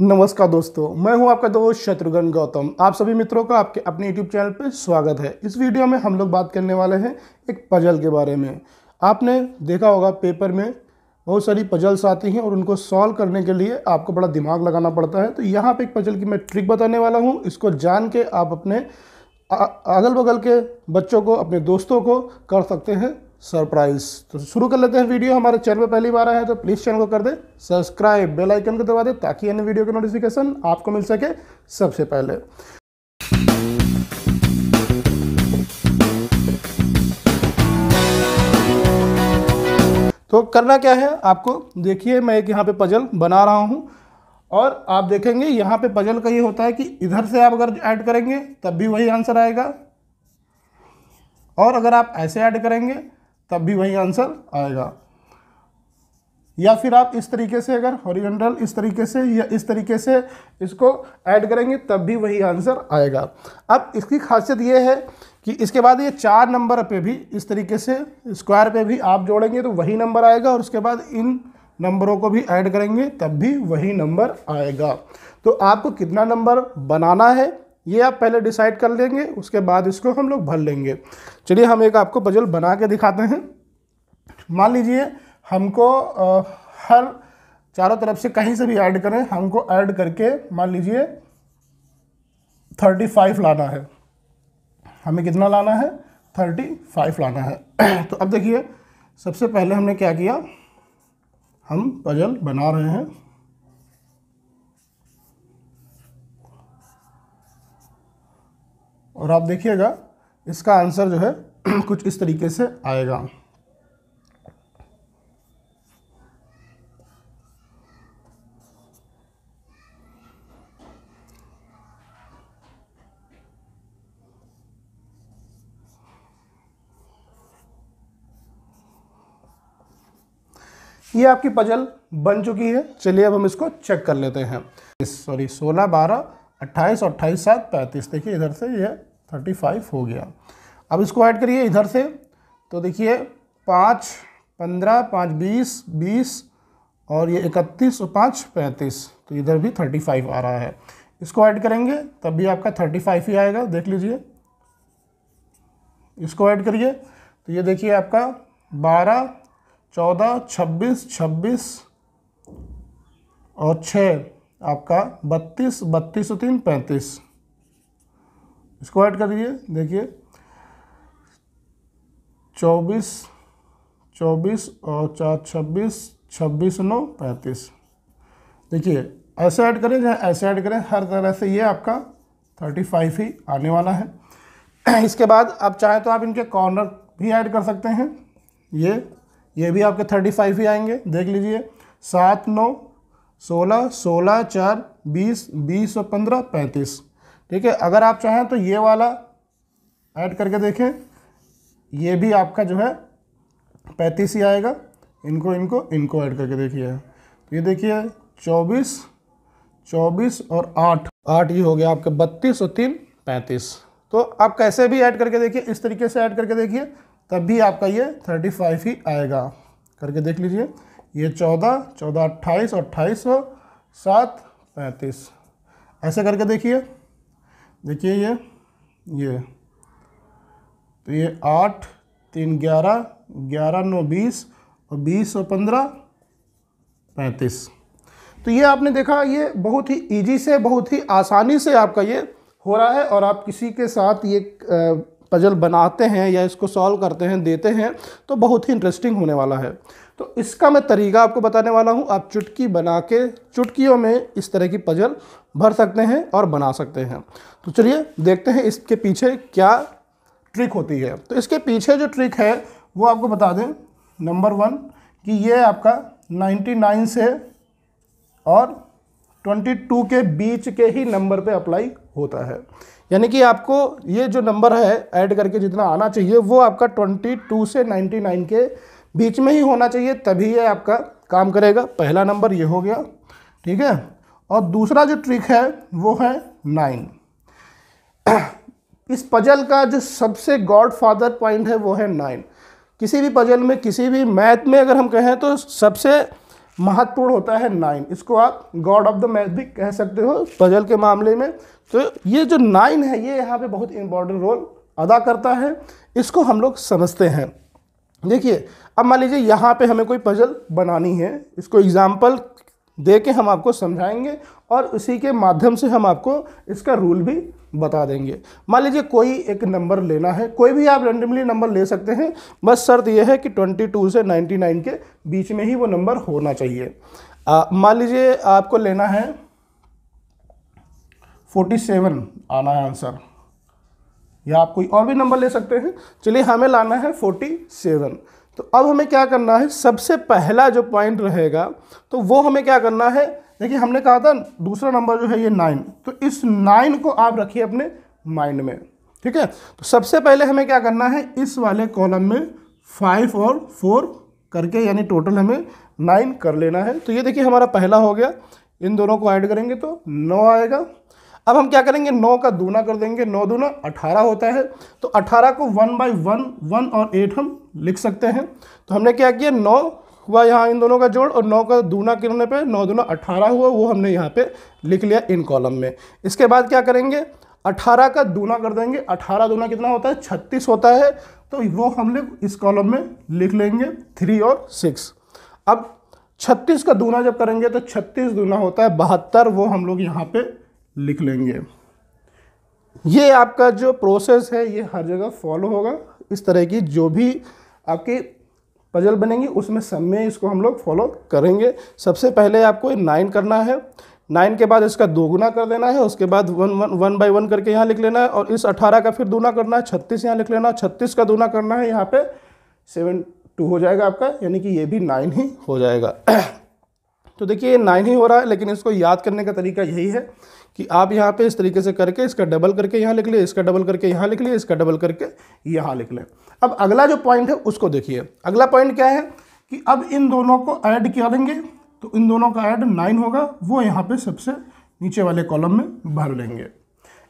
नमस्कार दोस्तों, मैं हूँ आपका दोस्त शत्रुघ्न गौतम। आप सभी मित्रों का आपके अपने यूट्यूब चैनल पर स्वागत है। इस वीडियो में हम लोग बात करने वाले हैं एक पजल के बारे में। आपने देखा होगा पेपर में बहुत सारी पजल्स आती हैं और उनको सॉल्व करने के लिए आपको बड़ा दिमाग लगाना पड़ता है। तो यहाँ पर एक पजल की मैं ट्रिक बताने वाला हूँ। इसको जान के आप अपने अगल बगल के बच्चों को, अपने दोस्तों को कर सकते हैं। सरप्राइज़। तो शुरू कर लेते हैं वीडियो। हमारे चैनल पर पहली बार आया है तो प्लीज़ चैनल को कर दे सब्सक्राइब बेल आइकन को दबा दे ताकि अन्य वीडियो के नोटिफिकेशन आपको मिल सके सबसे पहले। तो करना क्या है? आपको देखिए, मैं एक यहाँ पे पजल बना रहा हूँ और आप देखेंगे, यहाँ पे पजल का ये होता है कि इधर से आप अगर ऐड करेंगे, तब भी वही आंसर आएगा। और अगर आप ऐसे ऐड करेंगे तब भी वही आंसर आएगा। या फिर आप इस तरीके से अगर हॉरिजॉन्टल इस तरीके से या इस तरीके से इसको ऐड करेंगे, तब भी वही आंसर आएगा। अब इसकी खासियत ये है कि इसके बाद ये चार नंबर पे भी इस तरीके से स्क्वायर पे भी आप जोड़ेंगे तो वही नंबर आएगा और उसके बाद इन नंबरों को भी ऐड करेंगे, तब भी वही नंबर आएगा। तो आपको कितना नंबर बनाना है? ये आप पहले डिसाइड कर लेंगे उसके बाद इसको हम लोग भर लेंगे। चलिए हम एक आपको पजल बना के दिखाते हैं। मान लीजिए हमको आ, हर चारों तरफ़ से कहीं से भी ऐड करें हमको ऐड करके मान लीजिए थर्टी फाइव लाना है। हमें कितना लाना है? थर्टी फाइव लाना है। तो अब देखिए सबसे पहले हमने क्या किया? हम पजल बना रहे हैं। और आप देखिएगा, इसका आंसर जो है, कुछ इस तरीके से आएगा। ये आपकी पजल बन चुकी है। चलिए अब हम इसको चेक कर लेते हैं। सॉरी सोलह बारह, अट्ठाईस और अट्ठाईस सात पैंतीस। देखिए इधर से ये थर्टी फाइव हो गया। अब इसको ऐड करिए इधर से तो देखिए पाँच, पंद्रह, पाँच, बीस बीस, और ये इकतीस और पाँच, पैंतीस तो इधर भी थर्टी फाइव आ रहा है। इसको ऐड करेंगे, तब भी आपका थर्टी फाइव ही आएगा, देख लीजिए। इसको ऐड करिए तो ये देखिए आपका बारह, चौदह, छब्बीस छब्बीस, और छः आपका बत्तीस बत्तीस और तीन, पैंतीस। इसको ऐड कर दीजिए देखिए। चौबीस चौबीस और चार, छब्बीस छब्बीस, नौ, पैंतीस। देखिए, ऐसे ऐड करें या ऐसे ऐड करें, हर तरह से ये आपका थर्टी फाइव ही आने वाला है। इसके बाद आप चाहें तो आप इनके कॉर्नर भी ऐड कर सकते हैं। ये ये भी आपके थर्टी फाइव ही आएँगे, देख लीजिए। सात, नौ, सोलह सोलह, चार, बीस बीस और पंद्रह, पैंतीस। ठीक है अगर आप चाहें तो ये वाला ऐड करके देखें। ये भी आपका जो है पैंतीस ही आएगा। इनको इनको इनको ऐड करके देखिए। तो ये देखिए, चौबीस चौबीस और आठ। आठ ही हो गया आपका बत्तीस और तीन, पैंतीस। तो आप कैसे भी ऐड करके देखिए, इस तरीके से ऐड करके देखिए, तब भी आपका ये थर्टी फाइव ही आएगा। करके देख लीजिए, ये चौदह चौदह अट्ठाईस और अट्ठाईस सौ सात, पैंतीस। ऐसे करके देखिए। देखिए ये ये। तो ये आठ, तीन ग्यारह ग्यारह नौ बीस और बीस और पंद्रह, पैंतीस। तो ये आपने देखा, ये बहुत ही इजी से, बहुत ही आसानी से आपका ये हो रहा है और आप किसी के साथ ये पजल बनाते हैं या इसको सॉल्व करते हैं, देते हैं तो बहुत ही इंटरेस्टिंग होने वाला है। तो इसका मैं तरीका आपको बताने वाला हूँ। आप चुटकी बना के, चुटकियों में इस तरह की पजल भर सकते हैं और बना सकते हैं। तो चलिए देखते हैं इसके पीछे क्या ट्रिक होती है। तो इसके पीछे जो ट्रिक है, वो आपको बता दें। नंबर वन कि ये आपका 99 से और 22 के बीच के ही नंबर पे अप्लाई होता है। यानी कि आपको ये जो नंबर है ऐड करके जितना आना चाहिए, वो आपका 22 से 99 के बीच में ही होना चाहिए, तभी ये आपका काम करेगा। पहला नंबर ये हो गया, ठीक है? और दूसरा जो ट्रिक है, वो है नाइन इस पजल का जो सबसे गॉड फादर पॉइंट है, वो है नाइन किसी भी पजल में, किसी भी मैथ में अगर हम कहें तो सबसे महत्वपूर्ण होता है नाइन इसको आप गॉड ऑफ़ द मैथ भी कह सकते हो पजल के मामले में। तो ये जो नाइन है, ये यहाँ पे बहुत इंपॉर्टेंट रोल अदा करता है। इसको हम लोग समझते हैं। देखिए, अब मान लीजिए यहाँ पे हमें कोई पजल बनानी है, इसको एग्ज़ाम्पल दे के हम आपको समझाएँगे और उसी के माध्यम से हम आपको इसका रूल भी बता देंगे। मान लीजिए कोई एक नंबर लेना है, कोई भी आप रेंडमली नंबर ले सकते हैं, बस शर्त यह है कि 22 से 99 के बीच में ही वो नंबर होना चाहिए। मान लीजिए आपको लेना है 47 आना है आंसर या आप कोई और भी नंबर ले सकते हैं। चलिए हमें लाना है 47 तो अब हमें क्या करना है? सबसे पहला जो पॉइंट रहेगा तो वो हमें क्या करना है? देखिए, हमने कहा था, दूसरा नंबर जो है ये नाइन तो इस नाइन को आप रखिए अपने माइंड में, ठीक है? तो सबसे पहले हमें क्या करना है? इस वाले कॉलम में फाइव और फोर करके, यानी टोटल हमें नाइन कर लेना है। तो ये देखिए, हमारा पहला हो गया। इन दोनों को ऐड करेंगे तो नौ आएगा। अब हम क्या करेंगे? नौ का दूना कर देंगे। नौ दूना अठारह होता है। तो अठारह को वन बाई वन वन और एट हम लिख सकते हैं। तो हमने क्या किया? नौ हुआ यहाँ इन दोनों का जोड़ और नौ का दूना करने पे नौ दूना अठारह हुआ, वो हमने यहाँ पे लिख लिया इन कॉलम में। इसके बाद क्या करेंगे? अठारह का दूना कर देंगे। अठारह दूना कितना होता है? छत्तीस होता है। तो वो हम लोग इस कॉलम में लिख लेंगे थ्री और सिक्स। अब छत्तीस का दूना जब करेंगे तो छत्तीस दूना होता है बहत्तर, वो हम लोग यहाँ पे लिख लेंगे। ये आपका जो प्रोसेस है, ये हर जगह फॉलो होगा। इस तरह की जो भी आपकी पजल बनेंगी, उसमें सब में इसको हम लोग फॉलो करेंगे। सबसे पहले आपको नाइन करना है। नाइन के बाद इसका दोगुना कर देना है। उसके बाद one one one by one करके यहाँ लिख लेना है। और इस अठारह का फिर दूना करना है। छत्तीस यहाँ लिख लेना है। छत्तीस का दूना करना है। यहाँ पे सेवन टू हो जाएगा आपका। यानी कि ये भी नाइन ही हो जाएगा। तो देखिए, ये नाइन ही हो रहा है, लेकिन इसको याद करने का तरीका यही है। कि आप यहाँ पे इस तरीके से करके इसका डबल करके यहाँ लिख लिए इसका डबल करके यहाँ लिख लिए इसका डबल करके यहाँ लिख लें। अब अगला जो पॉइंट है, उसको देखिए। अगला पॉइंट क्या है कि अब इन दोनों को ऐड किया देंगे? तो इन दोनों का ऐड नाइन होगा, वो यहाँ पे सबसे नीचे वाले कॉलम में भर लेंगे।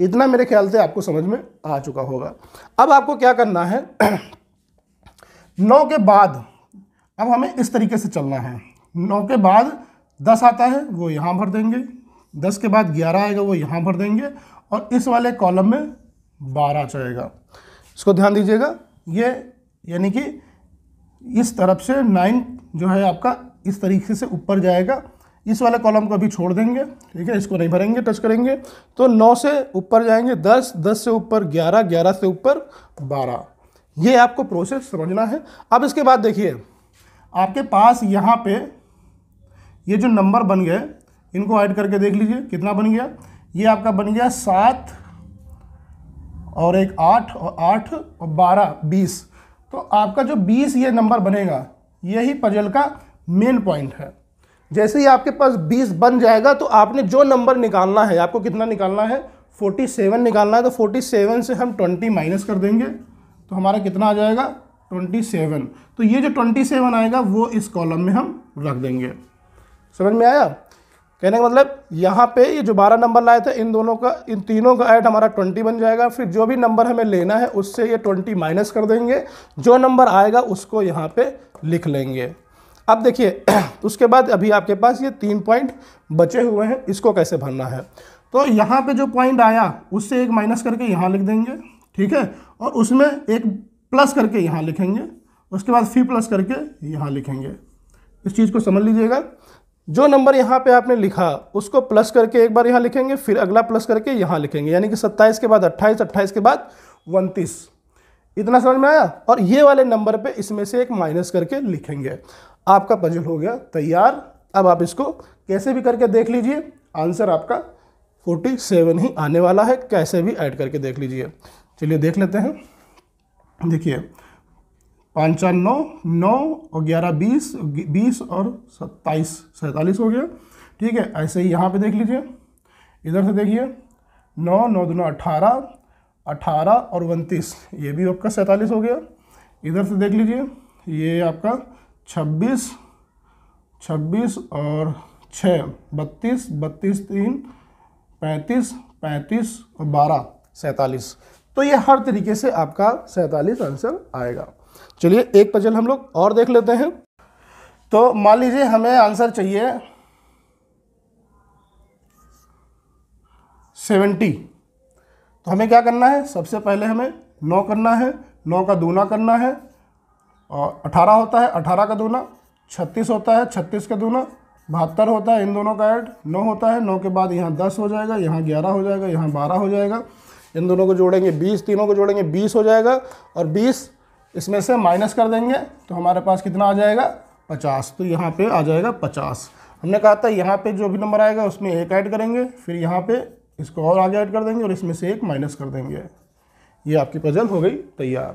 इतना मेरे ख्याल से आपको समझ में आ चुका होगा। अब आपको क्या करना है? नौ के बाद, अब हमें इस तरीके से चलना है। नौ के बाद दस आता है, वो यहाँ भर देंगे। दस के बाद ग्यारह आएगा, वो यहाँ भर देंगे और इस वाले कॉलम में बारह जाएगा। इसको ध्यान दीजिएगा, ये यानी कि इस तरफ़ से नाइन जो है आपका इस तरीके से ऊपर जाएगा। इस वाले कॉलम को अभी छोड़ देंगे, ठीक है? इसको नहीं भरेंगे टच करेंगे। तो नौ से ऊपर जाएँगे दस दस से ऊपर ग्यारह ग्यारह से ऊपर बारह। ये आपको प्रोसेस समझना है। अब इसके बाद देखिए, आपके पास यहाँ पे ये जो नंबर बन गए इनको ऐड करके देख लीजिए, कितना बन गया? ये आपका बन गया सात और एक आठ और आठ और बारह, बीस। तो आपका जो बीस ये नंबर बनेगा, यही पजल का मेन पॉइंट है। जैसे ही आपके पास बीस बन जाएगा तो आपने जो नंबर निकालना है, आपको कितना निकालना है? फोर्टी सेवन निकालना है तो फोर्टी सेवन से हम ट्वेंटी माइनस कर देंगे तो हमारा कितना आ जाएगा? ट्वेंटी सेवन तो ये जो ट्वेंटी सेवन आएगा, वो इस कॉलम में हम रख देंगे। समझ में आया? कहने का मतलब यहाँ पे ये जो बारह नंबर लाए थे, इन दोनों का, इन तीनों का ऐड हमारा ट्वेंटी बन जाएगा। फिर जो भी नंबर हमें लेना है, उससे ये ट्वेंटी माइनस कर देंगे। जो नंबर आएगा, उसको यहाँ पे लिख लेंगे। अब देखिए, उसके बाद अभी आपके पास ये तीन पॉइंट बचे हुए हैं, इसको कैसे भरना है? तो यहाँ पे जो पॉइंट आया, उससे एक माइनस करके यहाँ लिख देंगे, ठीक है? और उसमें एक प्लस करके यहाँ लिखेंगे, उसके बाद फ़ी प्लस करके यहाँ लिखेंगे। इस चीज़ को समझ लीजिएगा। जो नंबर यहाँ पे आपने लिखा, उसको प्लस करके एक बार यहाँ लिखेंगे, फिर अगला प्लस करके यहाँ लिखेंगे। यानी कि सत्ताईस के बाद अट्ठाईस अट्ठाईस के बाद उनतीस। इतना समझ में आया? और ये वाले नंबर पे इसमें से एक माइनस करके लिखेंगे। आपका पजल हो गया तैयार। अब आप इसको कैसे भी करके देख लीजिए। आंसर आपका फोर्टी सेवन ही आने वाला है। कैसे भी ऐड करके देख लीजिए। चलिए देख लेते हैं। देखिए पाँच नौ नौ और ग्यारह, बीस बीस और सत्ताईस। सैंतालीस हो गया। ठीक है, ऐसे ही यहाँ पे देख लीजिए। इधर से देखिए, नौ नौ दोनों अठारह अठारह और उनतीस। ये भी आपका सैंतालीस हो गया। इधर से देख लीजिए, ये आपका छब्बीस छब्बीस और छः बत्तीस बत्तीस तीन, पैंतीस पैंतीस और बारह। सैंतालीस। तो ये हर तरीके से आपका सैंतालीस आंसर आएगा। चलिए, एक पजल हम लोग और देख लेते हैं। तो मान लीजिए हमें आंसर चाहिए सेवेंटी। तो हमें क्या करना है? सबसे पहले हमें नौ करना है, नौ का दूना करना है, और अठारह होता है, अठारह का दूना, छत्तीस होता है, छत्तीस का दूना, बहत्तर होता है, इन दोनों का ऐड नौ होता है, नौ के बाद यहाँ दस हो जाएगा, यहाँ ग्यारह हो जाएगा, यहाँ बारह हो जाएगा। इन दोनों को जोड़ेंगे बीस, तीनों को जोड़ेंगे बीस हो जाएगा, और बीस इसमें से माइनस कर देंगे तो हमारे पास कितना आ जाएगा? पचास। तो यहाँ पे आ जाएगा पचास। हमने कहा था यहाँ पे जो भी नंबर आएगा उसमें एक ऐड करेंगे, फिर यहाँ पे इसको और आगे ऐड कर देंगे और इसमें से एक माइनस कर देंगे। ये आपकी पजल हो गई, तैयार।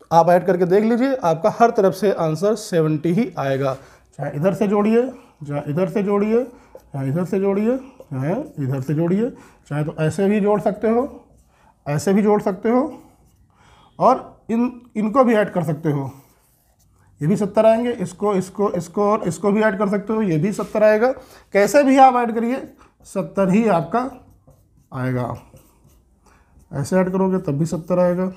तो आप ऐड करके देख लीजिए, आपका हर तरफ़ से आंसर सेवेंटी ही आएगा। चाहे इधर से जोड़िए, चाहे इधर से जोड़िए, चाहे इधर से जोड़िए, चाहे इधर से जोड़िए, चाहे तो ऐसे भी जोड़ सकते हो, ऐसे भी जोड़ सकते हो। और इन, इनको भी ऐड कर सकते हो। ये भी सत्तर आएँगे, इसको इसको इसको और इसको भी ऐड कर सकते हो, ये भी सत्तर आएगा। कैसे भी आप ऐड करिए, सत्तर ही आपका आएगा। ऐसे ऐड करोगे, तब भी सत्तर आएगा।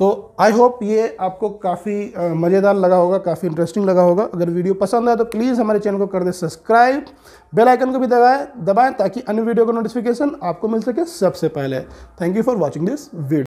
तो आई होप ये आपको काफ़ी मज़ेदार लगा होगा, काफ़ी इंटरेस्टिंग लगा होगा। अगर वीडियो पसंद आए तो प्लीज़ हमारे चैनल को कर दे सब्सक्राइब बेल आइकन को भी दबाएँ दबाएँ, ताकि अन्य वीडियो का नोटिफिकेशन आपको मिल सके सबसे पहले। Thank you for watching this video